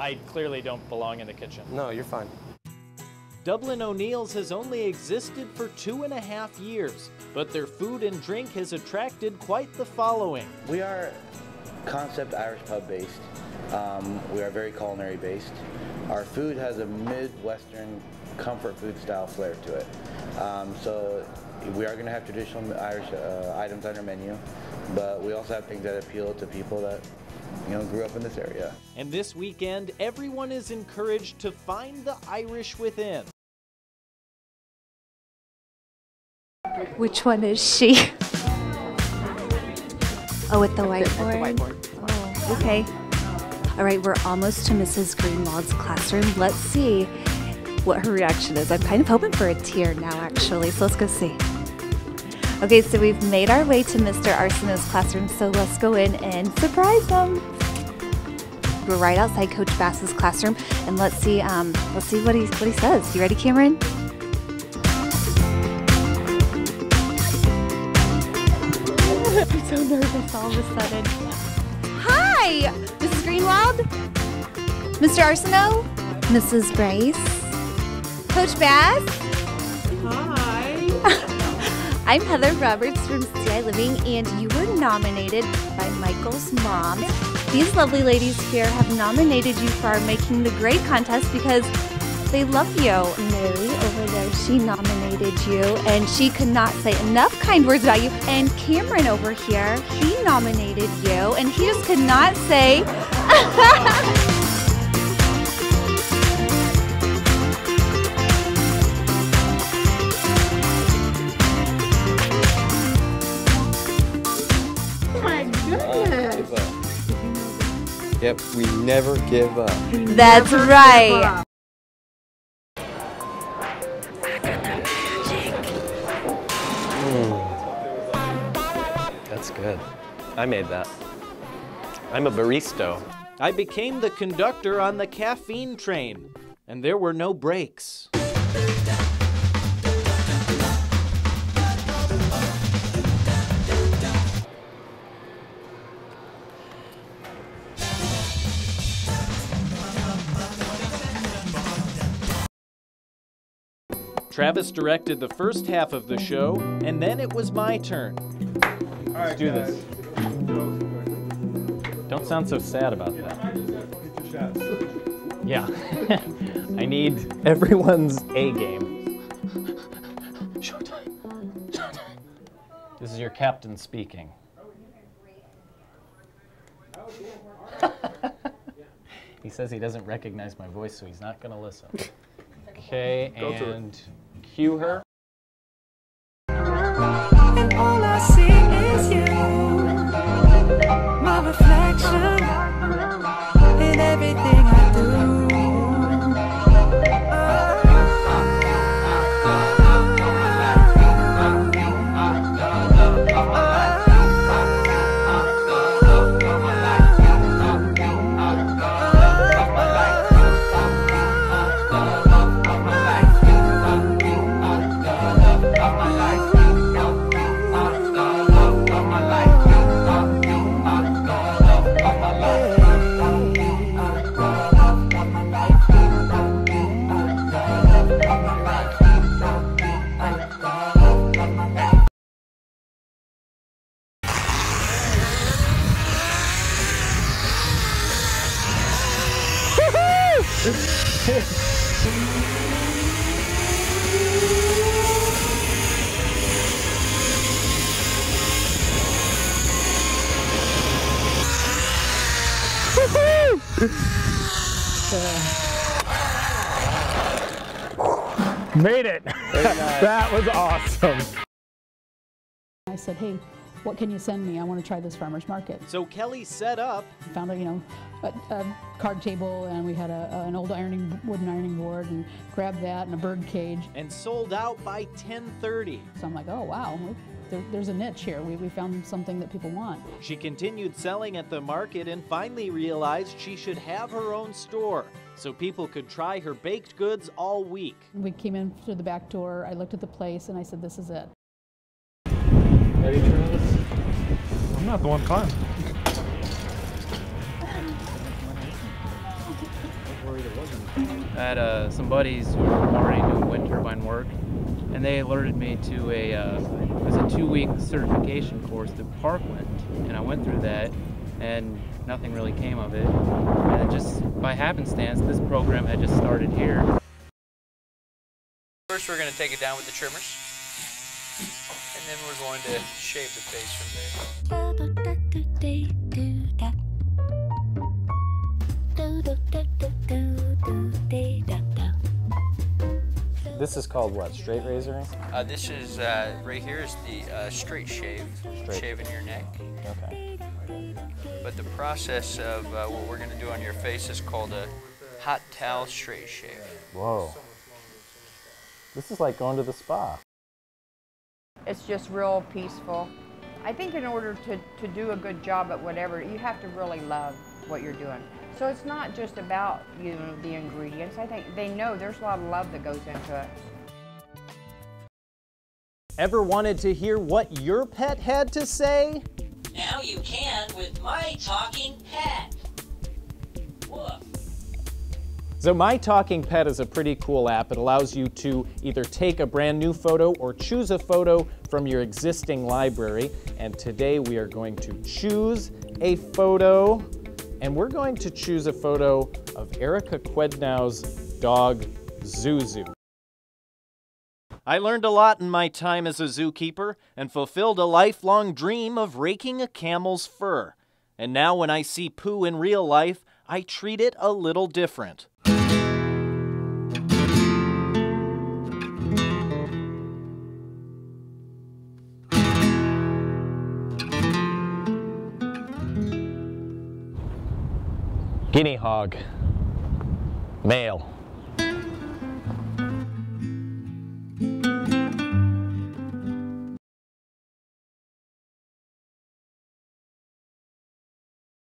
I clearly don't belong in the kitchen. No, you're fine. Dublin O'Neill's has only existed for two and a half years, but their food and drink has attracted quite the following. We are concept Irish pub based. Um, we are very culinary based. Our food has a Midwestern comfort food style flair to it. Um, so we are going to have traditional Irish uh, items on our menu, but we also have things that appeal to people that you know grew up in this area. And this weekend, everyone is encouraged to find the Irish within. Which one is she? Oh, with the whiteboard? Oh, okay. All right, we're almost to Mrs. Greenwald's classroom. Let's see what her reaction is. I'm kind of hoping for a tear now, actually, so let's go see. Okay, so we've made our way to Mr. Arsenault's classroom, so let's go in and surprise him. We're right outside Coach Bass's classroom, and let's see, um, let's see what he what he says. You ready, Cameron? I'm so nervous all of a sudden. Hi, Mrs. Greenwald, Mr. Arsenault, Mrs. Grace, Coach Bass. Hi. I'm Heather Roberts from CI Living, and you were nominated by Michael's mom. These lovely ladies here have nominated you for our Making the Grade contest because they love you. Mary over there, she nominated you, and she could not say enough kind words about you. And Cameron over here, he nominated you, and he just could not say. we never give up. That's right. Hmm. That's good. I made that. I'm a barista. I became the conductor on the caffeine train, and there were no breaks. Travis directed the first half of the show, and then it was my turn. Let's do this. Don't sound so sad about that. Yeah. I need everyone's A game. Showtime. Showtime. This is your captain speaking. he says he doesn't recognize my voice, so he's not going to listen. Okay, and cue her. Made it. that was awesome. I said, hey, what can you send me? I want to try this farmer's market. So Kelly set up Found a, you know, a, a card table and we had a, an old ironing, wooden ironing board and grabbed that and a bird cage. and sold out by 10:30. So I'm like, oh, wow, there, there's a niche here. We, we found something that people want. She continued selling at the market and finally realized she should have her own store so people could try her baked goods all week. We came in through the back door. I looked at the place and I said, this is it. Ready, Travis? I'm not the one climbing. story. I had uh, some buddies who were already doing wind turbine work, and they alerted me to a uh, it was a two-week certification course through Parkland, and I went through that, and nothing really came of it. And just by happenstance, this program had just started here. First, we're going to take it down with the trimmers, and then we're going to shave the face from there. This is called what? Straight razoring? Uh, this is uh, right here is the uh, straight shave, Straight. shaving your neck. Okay. But the process of uh, what we're going to do on your face is called a hot towel straight shave. Whoa. This is like going to the spa. It's just real peaceful. I think in order to, to do a good job at whatever, you have to really love what you're doing. So it's not just about, you know, the ingredients. I think they know there's a lot of love that goes into it. Ever wanted to hear what your pet had to say? Now you can with my talking pet. Woof. So My Talking Pet is a pretty cool app. It allows you to either take a brand new photo or choose a photo from your existing library. And today we are going to choose a photo and we're going to choose a photo of Erica Quednow's dog, Zuzu. I learned a lot in my time as a zookeeper and fulfilled a lifelong dream of raking a camel's fur. And now when I see Pooh in real life, I treat it a little different. Guinea hog. Male.